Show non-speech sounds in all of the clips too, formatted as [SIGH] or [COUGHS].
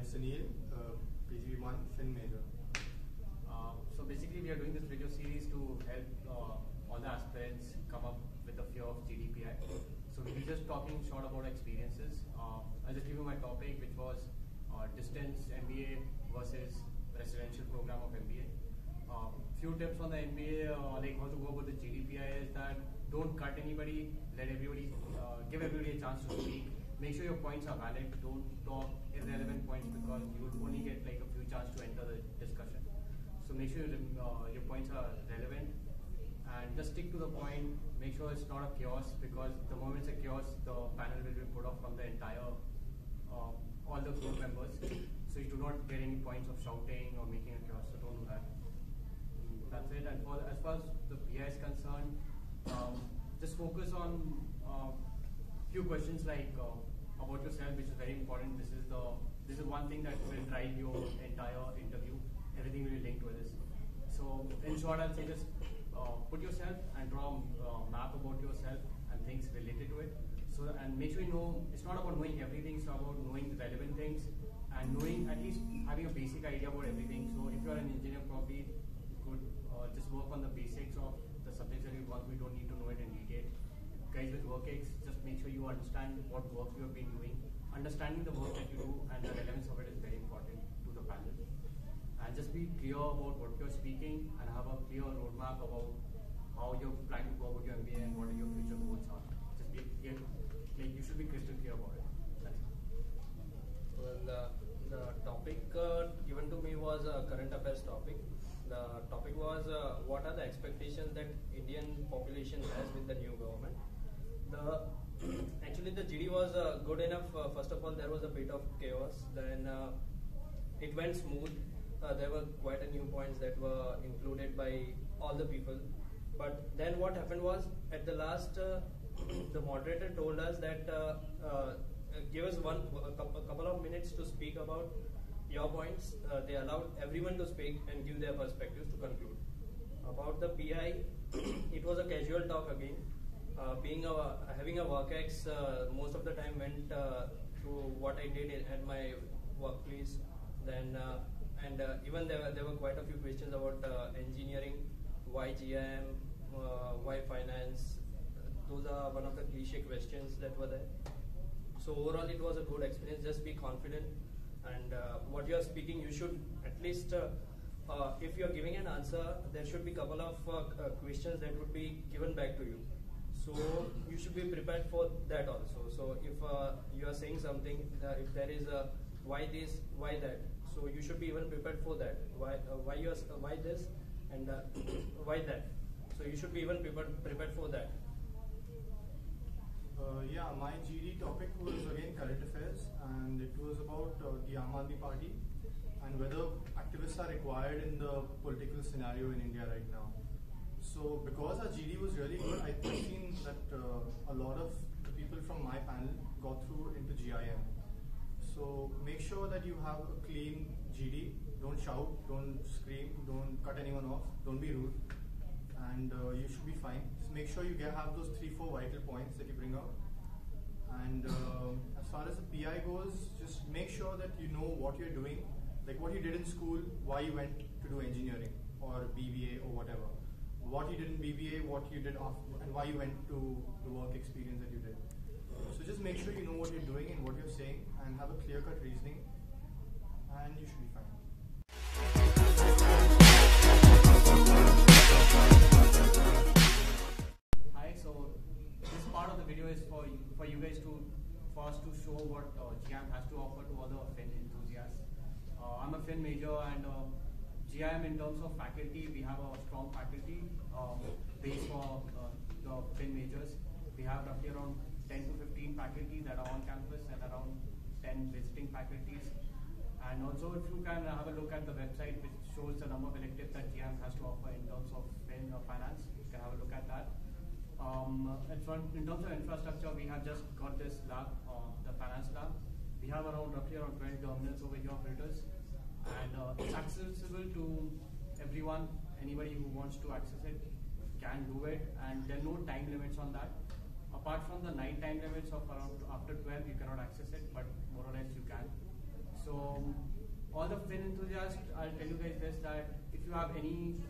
I'm Sunil, uh, PGP1 Fin Major. Uh, so basically, we are doing this video series to help uh, all the aspirants come up with the fear of GDPI. So we'll be just talking short about experiences. Uh, I'll just give you my topic, which was uh, distance MBA versus residential program of MBA. Uh, few tips on the MBA, uh, like how to go about the GDPI is that don't cut anybody, let everybody, uh, give everybody a chance to speak. Make sure your points are valid. Don't talk irrelevant points because you will only get like a few chance to enter the discussion. So make sure uh, your points are relevant and just stick to the point. Make sure it's not a chaos because the moment it's a chaos, the panel will be put off from the entire uh, all the group members. So you do not get any points of shouting or making a chaos. So don't do that. Mm, That's it. And for as far as the PI is concerned, um, just focus on uh, few questions like uh, about yourself, which is very important. This is the this is one thing that will drive your entire interview. Everything will be linked with this. So in short, I'll say just uh, put yourself and draw a uh, map about yourself and things related to it. So and make sure you know it's not about knowing everything. It's about knowing the relevant things and knowing at least having a basic idea about everything. So if you're an engineer, probably you could uh, just work on the basics of the subjects that you want. We don't need to know it in detail. Guys with work-ex, just make sure you understand what work you have been doing. Understanding the work that you do and the relevance of it is very important to the panel. And just be clear about what you're speaking and have a clear roadmap about how you're planning to go about your MBA and what are your future goals are. Just be clear, like you should be crystal clear about it. Well, the, the topic uh, given to me was a current affairs topic. The topic was uh, what are the expectations that Indian population has with the new government. The [CLEARS THROAT] actually the GD was uh, good enough. Uh, first of all, there was a bit of chaos. Then uh, it went smooth. Uh, there were quite a new points that were included by all the people. But then what happened was at the last, uh, [CLEARS THROAT] the moderator told us that uh, uh, give us one a a couple of minutes to speak about your points. Uh, they allowed everyone to speak and give their perspectives to conclude. About the PI, [CLEARS THROAT] it was a casual talk again. Uh, being a having a work-ex, uh, most of the time went uh, through what I did at my workplace. Then and even there were, there were quite a few questions about engineering, why GIM, why finance. Those are one of the cliche questions that were there. So overall, it was a good experience. Just be confident, and what you are speaking, you should at least, uh, if you are giving an answer, there should be couple of uh, uh, questions that would be given back to you. So you should be prepared for that also. So if uh, you are saying something, uh, if there is a why this, why that, so you should be even prepared for that. Why uh, why you are, uh, why this, and uh, [COUGHS] why that. So you should be even prepared prepared for that. Uh, yeah, my GD topic was again current affairs, and it was about uh, the Aam Aadmi Party and whether activists are required in the political scenario in India right now. So, because our GD was really good, I've seen that uh, a lot of the people from my panel got through into GIM. So, make sure that you have a clean GD. Don't shout, don't scream, don't cut anyone off, don't be rude and uh, you should be fine. Just make sure you get, have those three, four vital points that you bring out. And uh, as far as the PI goes, just make sure that you know what you're doing, like what you did in school, why you went to do engineering or BBA or whatever. What you did in BBA, what you did after, and why you went to the work experience that you did. So just make sure you know what you're doing and what you're saying, and have a clear-cut reasoning, and you should be fine. Hi, so this part of the video is for you, for you guys to first to show what uh, GIM has to offer to other Fin enthusiasts. Uh, I'm a Fin major and uh, GIM in terms of faculty, we have a strong faculty uh, base for uh, the Fin majors. We have roughly around 10 to 15 faculty that are on campus and around 10 visiting faculties. And also, if you can have a look at the website, which shows the number of electives that GIM has to offer in terms of fin, uh, finance, you can have a look at that. Um, in, in terms of infrastructure, we have just got this lab, uh, the finance lab. We have around roughly around 20 terminals over here, filters, and uh, it's accessible to everyone. Anybody who wants to access it can do it, and there are no time limits on that. Apart from the night time limits of around after 12, you cannot access it, but more or less you can. So all the Fin enthusiasts, I'll tell you guys this that if you have any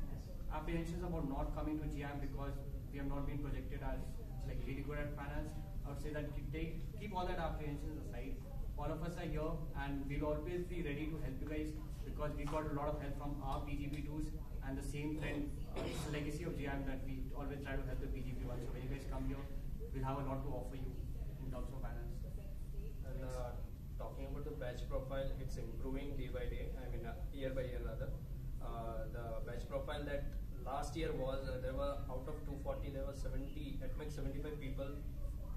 apprehensions about not coming to GM because we have not been projected as like really good at finance, I would say that keep, take, keep all that apprehensions aside. All of us are here and we'll always be ready to help you guys because we got a lot of help from our PGP2s and the same trend, uh, it's a legacy of GIM that we always try to help the PGP1s. So when you guys come here, we'll have a lot to offer you in terms of finance. And uh, talking about the batch profile, it's improving day by day. I mean, uh, year by year rather. Uh, the batch profile that last year was uh, there were out of 240, there were 70 at max 75 people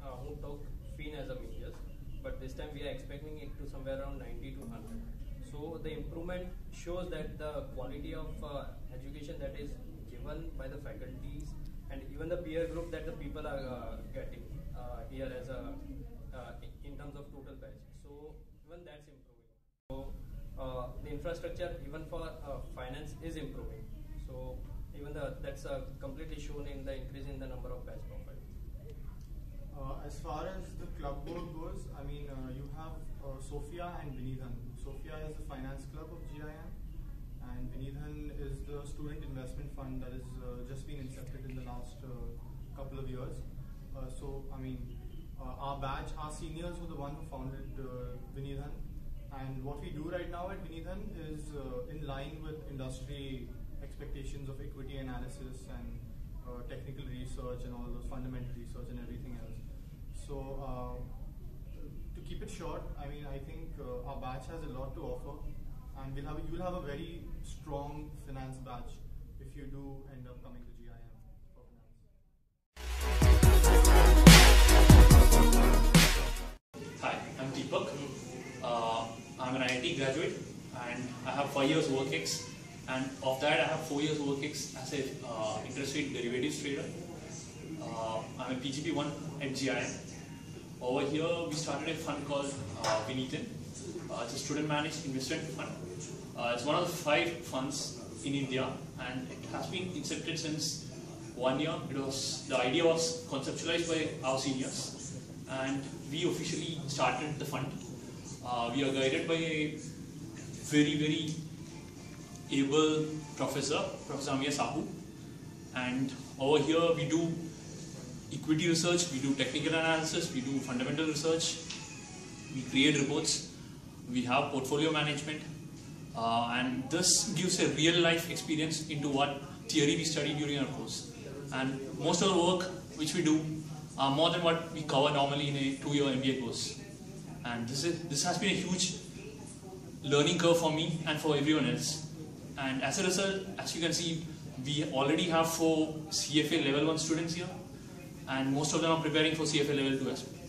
uh, who took FIN as a majors. But this time we are expecting it to somewhere around 90 to 100. So the improvement shows that the quality of uh, education that is given by the faculties and even the peer group that the people are uh, getting uh, here as a uh, in- terms of total batch. So even that's improving. So uh, the infrastructure even for uh, finance is improving. So even the that's completely shown in the increase in the number of batch profile. Uh, as far as the club board I mean, uh, you have uh, Sophia and Vinidhan. Sophia is the finance club of GIM, and Vinidhan is the student investment fund that has uh, just been incepted in the last couple of years. So, I mean, our batch, our seniors were the one who founded uh, Vinidhan, and what we do right now at Vinidhan is uh, in line with industry expectations of equity analysis and uh, technical research and all those fundamental research and everything else. So, uh, keep it short, I mean, I think uh, our batch has a lot to offer, and we'll have you'll have a very strong finance batch if you do end up coming to GIM. Hi, I'm Deepak. Uh, I'm an IIT graduate and I have five years work ex and of that I have four years work ex as a uh, interest rate derivatives trader. Uh, I'm a PGP1 at GIM. Over here we started a fund called uh, Vinidhan. Uh, it's a student managed investment fund. Uh, it's one of the five funds in India and it has been incepted since one year. It was the idea was conceptualized by our seniors and we officially started the fund. Uh, we are guided by a very, very able professor, Professor Amir Sahu. And over here we do equity research, we do technical analysis, we do fundamental research, we create reports, we have portfolio management, uh, and this gives a real life experience into what theory we study during our course. And most of the work which we do are more than what we cover normally in a two-year MBA course. And this is this has been a huge learning curve for me and for everyone else. And as a result, as you can see, we already have four CFA level one students here, and most of them are preparing for CFA level two as well.